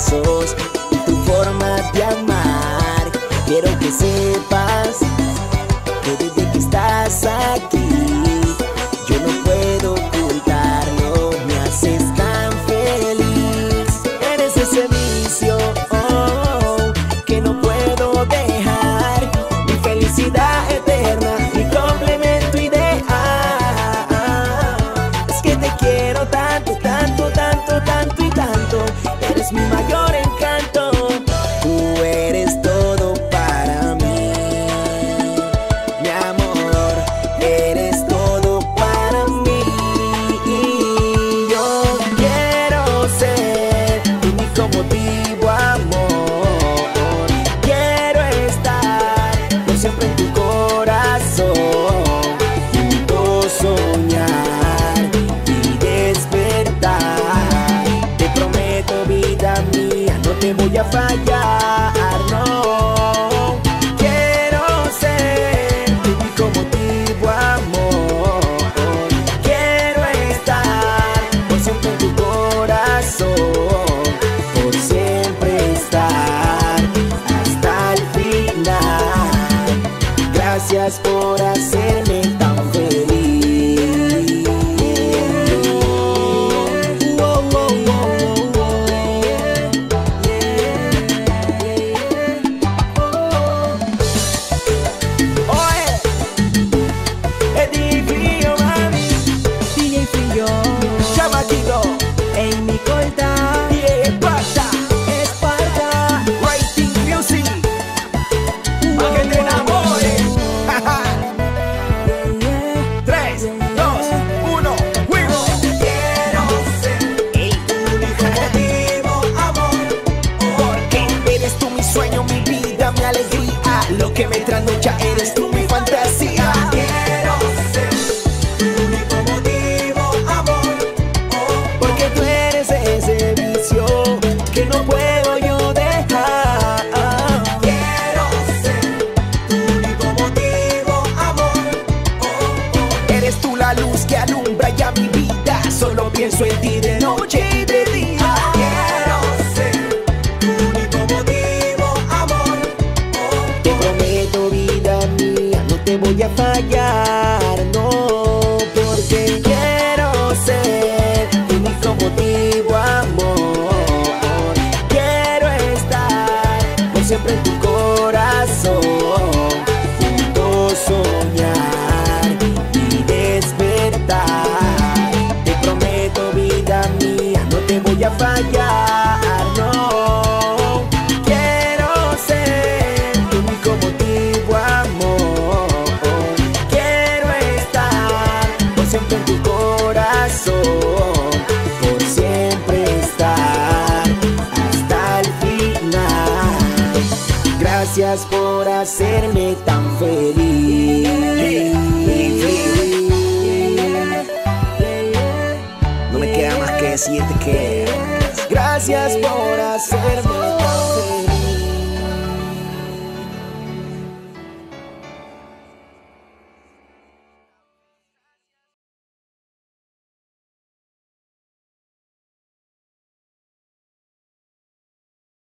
besos y tu forma te voy a fallar, no. Quiero ser tu único motivo, amor. Quiero estar por siempre en tu corazón, por siempre estar hasta el final. Gracias por hacerme mi vida, mi alegría. Lo que me trasnocha eres tú mi fantasía. Quiero ser tu único motivo, amor. Porque tú eres ese vicio que no puedo yo dejar. Quiero ser tu único motivo, amor. Eres tú la luz que alumbra ya mi vida. Solo pienso en ti de voy a fallar, no. Porque quiero ser tu único motivo, amor. Quiero estar por siempre en tu corazón. Juntos soñar y despertar. Te prometo, vida mía, no te voy a fallar, Gracias por hacerme tan feliz. No me queda más que decirte que gracias por hacerme